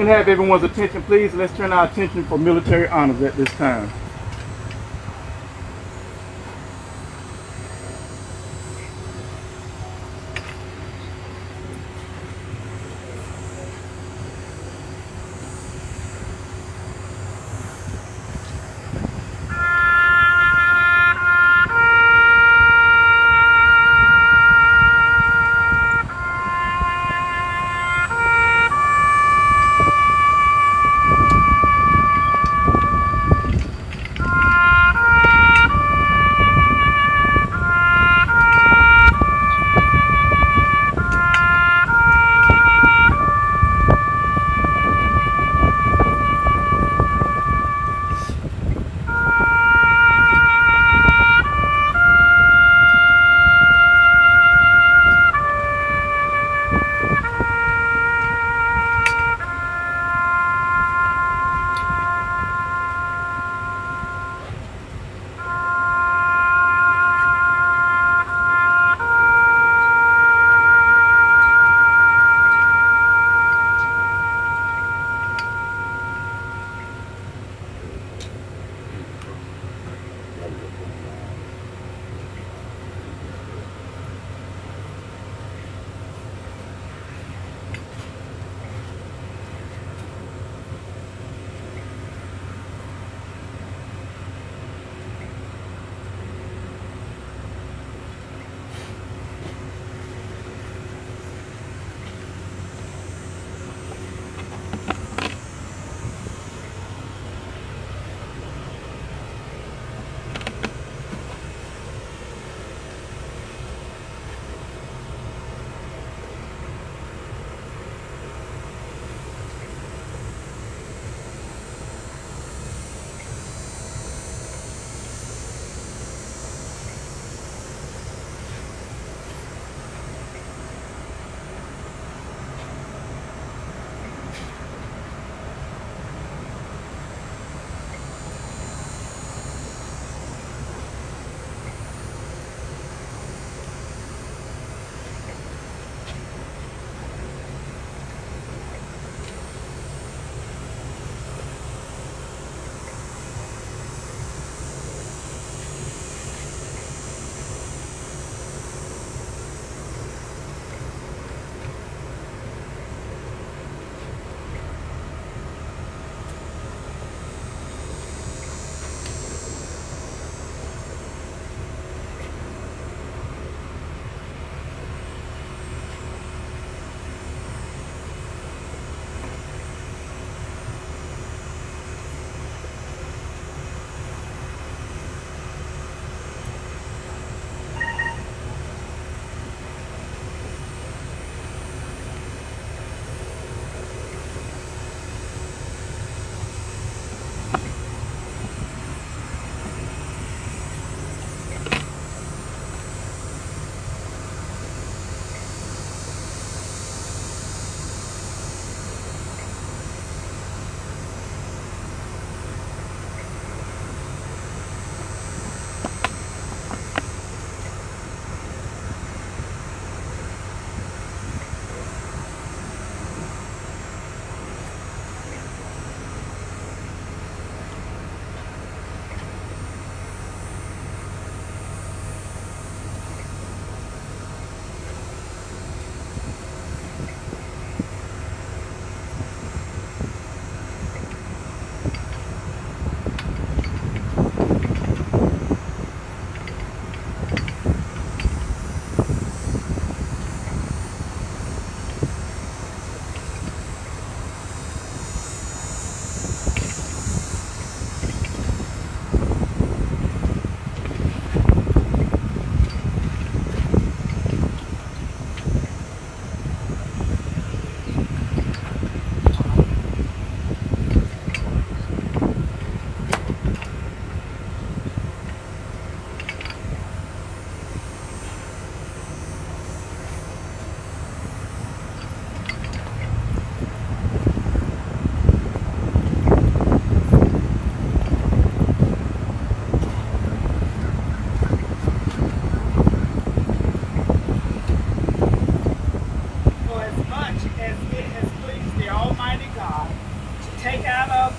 can have everyone's attention, please. Let's turn our attention for military honors at this time.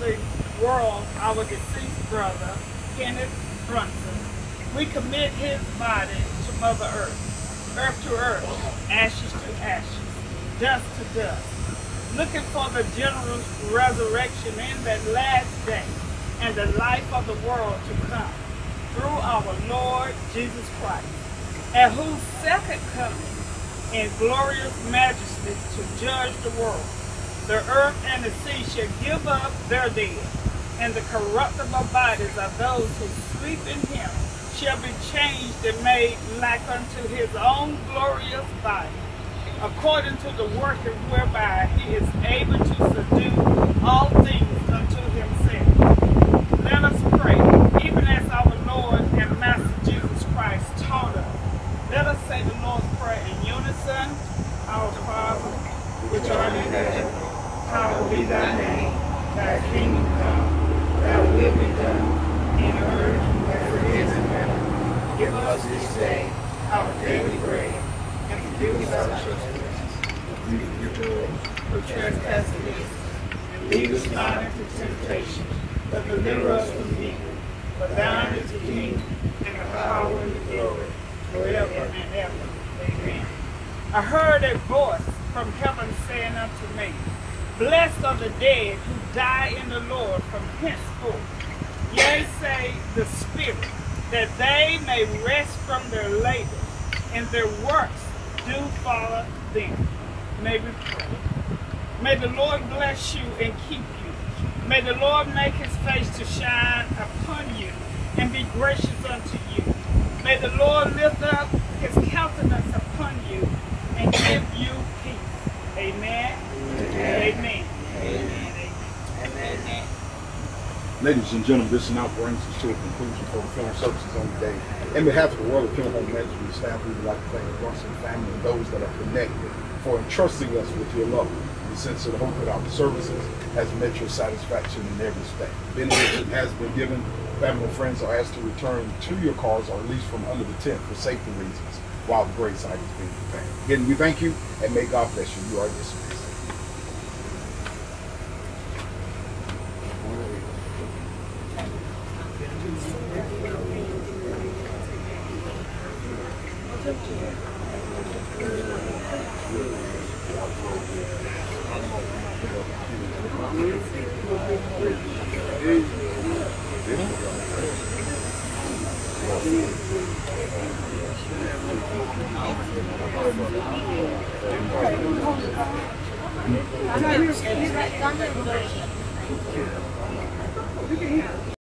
Our deceased brother, Kenneth Brunson, we commit his body to Mother Earth, earth to earth, ashes to ashes, dust to dust, looking for the general resurrection in that last day and the life of the world to come through our Lord Jesus Christ, at whose second coming in glorious majesty to judge the world. The earth and the sea shall give up their dead, and the corruptible bodies of those who sleep in him shall be changed and made like unto his own glorious body, according to the working whereby he is able to subdue all things unto himself. Let us pray, even as our Lord and Master Jesus Christ taught us. Let us say the Lord's Prayer in unison. Our Father, which art in heaven, hallowed be thy name. Thy kingdom come, thy will be done, in earth as it is in heaven. Give us this day our daily bread, and forgive us our trespasses, we forgive who trespass against us. And lead us not into temptation, but deliver us from evil. For thine is the kingdom, and the power, and the glory, forever and ever. Amen. I heard a voice from heaven saying unto me, Blessed are the dead who die in the Lord from henceforth. Yea, say the Spirit, that they may rest from their labors, and their works do follow them. May we pray. May the Lord bless you and keep you. May the Lord make his face to shine upon you and be gracious unto you. May the Lord lift up his countenance upon you and give you peace. Amen. Ladies and gentlemen, this now brings us to a conclusion for the film services on the day. In behalf of the Worley Funeral Home Management staff, we would like to thank the Brunson family and those that are connected for entrusting us with your love. We sincerely hope that our services has met your satisfaction in every respect. Benediction has been given. Family and friends are asked to return to your cars or at least from under the tent for safety reasons while the great site is being prepared. Again, we thank you and may God bless you. You are dismissed. Look at him.